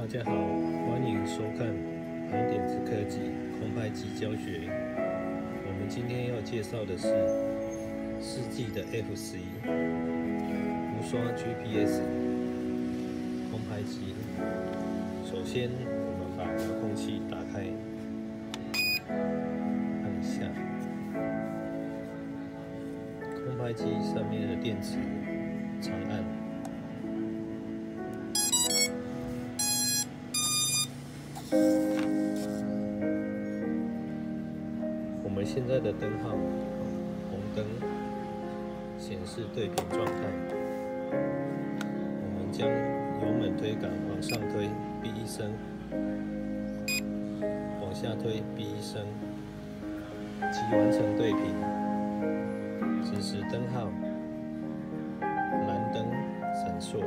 大家好，欢迎收看盘点子科技空拍机教学。我们今天要介绍的是四 G 的 F 十一无刷 GPS 空拍机。首先，我们把遥控器打开，按一下，空拍机上面的电池我们现在的灯号红灯显示对频状态。我们将油门推杆往上推，哔一声；往下推，哔一声，即完成对频。此时灯号蓝灯闪烁。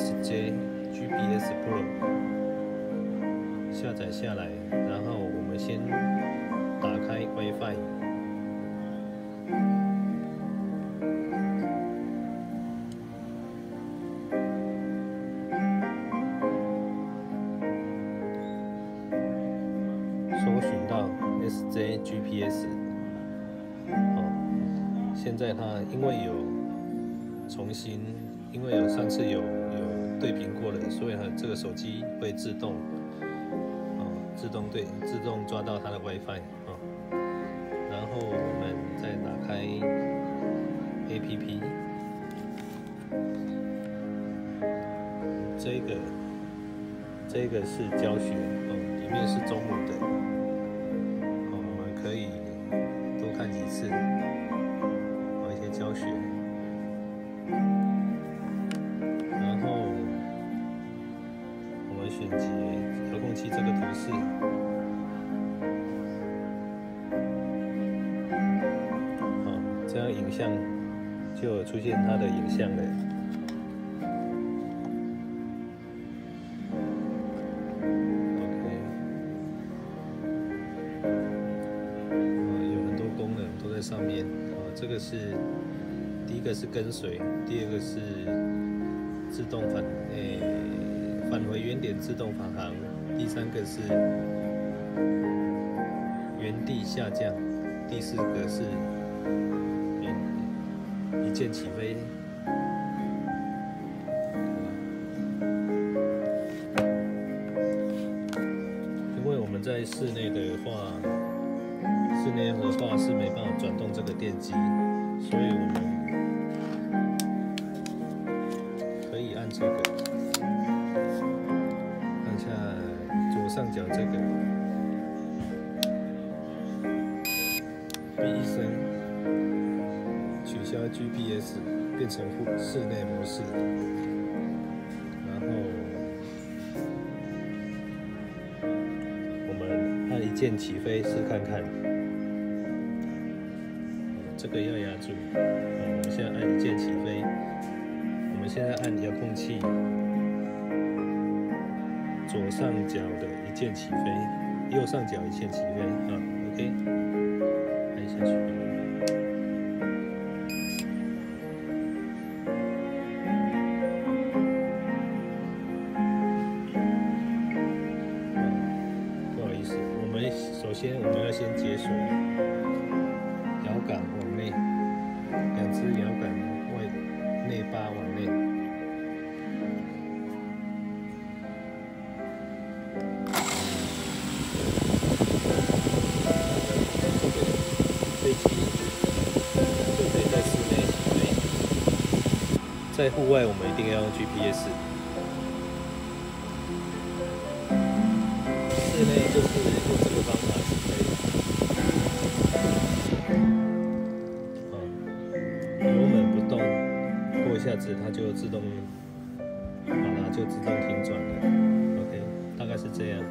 SJ GPS Pro，下载下来，然后我们先打开 WiFi，搜寻到 SJ GPS。现在它因为有重新，因为有上次有有对频过了，所以它这个手机会自动，哦，自动对，自动抓到它的 WiFi 哦。然后我们再打开 APP，这个这个是教学哦，里面是中文的，我们可以多看几次。一些教学，我们选择遥控器这个图示，好，这样影像就出现它的影像了。OK，有很多功能都在上面。啊这个是第一个是跟随，第二个是自动返诶返回原点自动返航，第三个是原地下降，第四个是一键起飞。因为我们在室内的话。室内的话是没办法转动这个电机，所以我们可以按这个，左上角这个，哔一声，取消 GPS，变成户室内模式，然后我们按一键起飞试看看。这个要压住，我们现在按一键起飞。我们现在按遥控器左上角的一键起飞，右上角一键起飞啊，OK，按下去。不好意思，我们首先我们要先解锁摇杆往内。两只摇杆外内八往内，在户外我们一定要用 GPS，室内就是用这个方法起飞。一下子它就自动，好了，就自动停转了。OK，大概是这样。